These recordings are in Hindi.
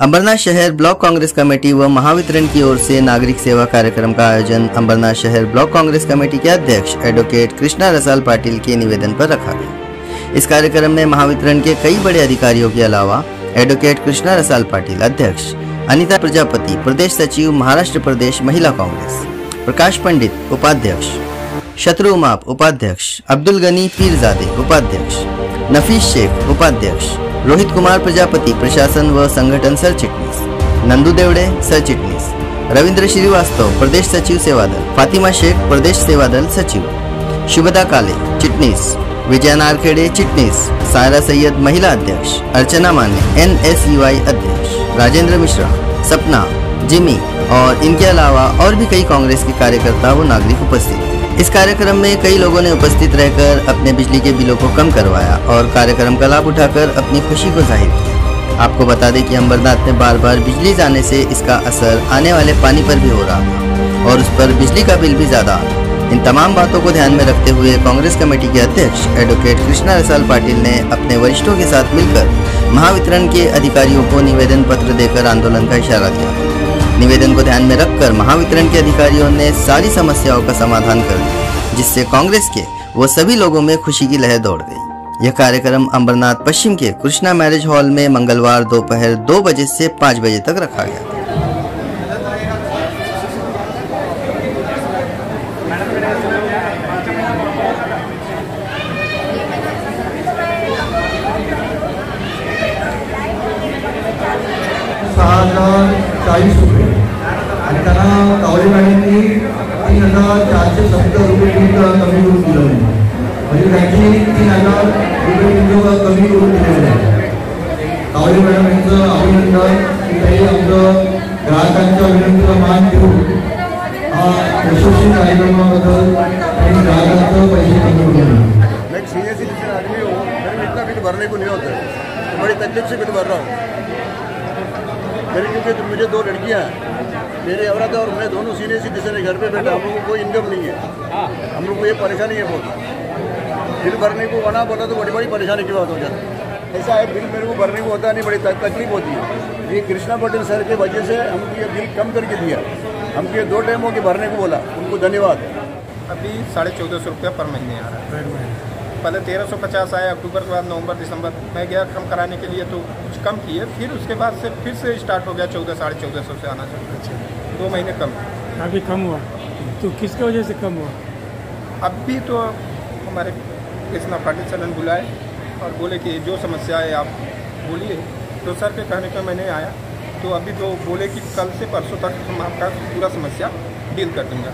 अंबरनाथ शहर ब्लॉक कांग्रेस कमेटी व महावितरण की ओर से नागरिक सेवा कार्यक्रम का आयोजन अम्बरनाथ शहर ब्लॉक कांग्रेस कमेटी के अध्यक्ष एडवोकेट कृष्णा रसाल पाटिल के निवेदन पर रखा गया। इस कार्यक्रम में महावितरण के कई बड़े अधिकारियों के अलावा एडवोकेट कृष्णा रसाल पाटिल अध्यक्ष, अनिता प्रजापति, प्रदेश सचिव, महाराष्ट्र प्रदेश महिला कांग्रेस, प्रकाश पंडित, उपाध्यक्ष, शत्रु उमाप उपाध्यक्ष, अब्दुल गनी पीरजादे, उपाध्यक्ष, नफीस शेख, उपाध्यक्ष रोहित कुमार प्रजापति, प्रशासन व संगठन सरचिटनीस नंदू देवड़े सरचिटनीस रविंद्र श्रीवास्तव, प्रदेश सचिव सेवादल. फातिमा शेख, प्रदेश सेवादल सचिव. शुभदा काले चिटनीस विजय नारखेड़े चिटनीस सायरा सैयद महिला अध्यक्ष. अर्चना माने, एन एस अध्यक्ष. राजेंद्र मिश्रा, सपना, जिमी, और इनके अलावा और भी कई कांग्रेस के कार्यकर्ता व नागरिक उपस्थित इस कार्यक्रम में कई लोगों ने उपस्थित रहकर अपने बिजली के बिलों को कम करवाया और कार्यक्रम का लाभ उठाकर अपनी खुशी को ज़ाहिर किया। आपको बता दें कि अंबरनाथ में बार बार बिजली जाने से इसका असर आने वाले पानी पर भी हो रहा था और उस पर बिजली का बिल भी ज़्यादा इन तमाम बातों को ध्यान में रखते हुए कांग्रेस कमेटी के अध्यक्ष एडवोकेट कृष्णा रसाल पाटिल ने अपने वरिष्ठों के साथ मिलकर महावितरण के अधिकारियों को निवेदन पत्र देकर आंदोलन का इशारा दिया। निवेदन को ध्यान में रखकर महावितरण के अधिकारियों ने सारी समस्याओं का समाधान कर दिया जिससे कांग्रेस के वो सभी लोगों में खुशी की लहर दौड़ गई। यह कार्यक्रम अम्बरनाथ पश्चिम के कृष्णा मैरिज हॉल में मंगलवार दोपहर दो, दो बजे से पाँच बजे तक रखा गया त्यांना कावळे तीन हज़ार चारशे सत्तर रुपये वीज कमी करून दिलं म्हणजे त्यांची तीन हज़ार रुपये वीज कमी करून दिलेले आहे कावळे मॅडम यांचं अभिनंदन की आमचं ग्राहकांच्या विनंतीला मान देऊन यशस्वी कार्यक्रमाबद्दल त्यांनी ग्राहकांचं पैसे कमी करून मैं सीनियर सिटीजन आदमी मेरे इतना बिल भरने को नहीं होता बड़ी तकलीफ़ से बिल भर रहा मेरी क्योंकि मुझे दो लड़कियाँ हैं मेरी औरत और मैं दोनों सीनियर सिटीजन है घर पे बैठा हम लोग को कोई इनकम नहीं है। हम लोग को ये परेशानी है बहुत। बिल भरने को मना बोला तो बड़ी बड़ी परेशानी की बात हो जाती है। ऐसा है बिल मेरे को भरने को होता नहीं बड़ी तकलीफ़ होती है। ये कृष्णा पटेल सर के वजह से हमको ये बिल कम करके दिया। हमको ये दो टाइमों के भरने को बोला। उनको धन्यवाद। अभी साढ़े चौदह सौ रुपया पर महीने आ रहा है। पहले तेरह सौ पचास आया अक्टूबर के बाद नवंबर दिसंबर। मैं गया कम कराने के लिए तो कुछ कम किए फिर उसके बाद से फिर से स्टार्ट हो गया चौदह साढ़े चौदह सौ से आना चाहिए अच्छा। दो महीने कम। अभी कम हुआ। तो किसके वजह से कम हुआ? अभी तो हमारे कृष्णा पाटिल सर ने बुलाए और बोले कि जो समस्या है आप बोलिए। तो सर के कहने पर मैंने आया। तो अभी तो बोले कि कल से परसों तक हम आपका पूरा समस्या डील कर दूँगा।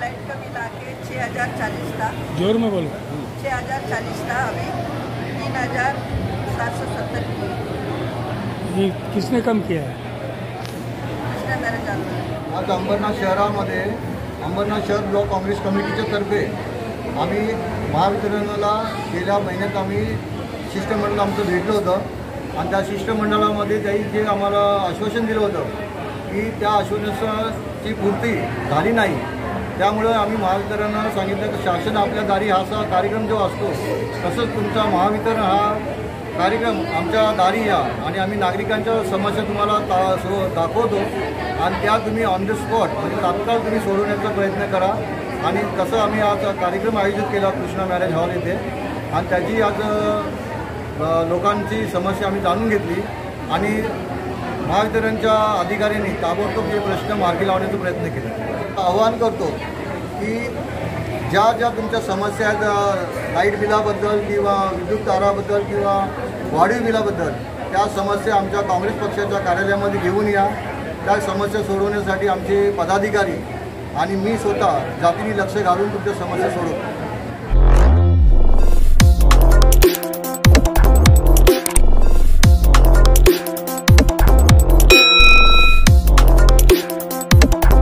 लाइट का बिल आके छः हज़ार चालीस था। ज़ोर में बोलो। छः हज़ार चालीस था अभी तीन हज़ार सात सौ सत्तर ये किसने कम किया है? मेरे आज अंबरनाथ शहरामध्ये अंबरनाथ शहर ब्लॉक काँग्रेस कमिटीच्या तर्फे आम्ही महावितरणाला गेल्या महिन्यात आम्ही शिष्टमंडळ आमचं भेटलं होतं. आणि त्या शिष्टमंडळामध्ये त्यांनी जे आम्हाला आश्वासन दिलं होतं की त्या आश्वासनाची पूर्ती झाली नाही. त्यामुळं आम्ही महावितरणाला सांगितलं की शासन आपल्या दारी हा असा कार्यक्रम जो असतो तसंच तुमचा महावितरण हा कार्यक्रम आमच्या दारी या आणि आम्ही नागरिकांच्या समस्या तुम्हाला ता सो दाखवतो आणि त्या तुम्ही ऑन द स्पॉट म्हणजे तात्काळ तुम्ही सोडवण्याचा प्रयत्न करा आणि तसं आम्ही आज कार्यक्रम आयोजित केला कृष्णा मॅरेज हॉल येथे. आणि त्याची आज लोकांची समस्या आम्ही जाणून घेतली आणि महावितरणच्या अधिकाऱ्यांनी ताबडतोब हे प्रश्न मार्गी लावण्याचा प्रयत्न केला. आवाहन करतो की ज्या ज्या तुमच्या समस्या आहेत लाइट बिलाबद्दल किंवा विद्युत ताराबद्दल किंवा वाढीव बिलाबद्दल त्या समस्या आमच्या काँग्रेस पक्षाच्या कार्यालयामध्ये घेऊन या. त्या समस्या सोडवण्यासाठी आमचे पदाधिकारी आणि मी स्वतः जातीने लक्ष घालून तुमच्या समस्या सोडवतो.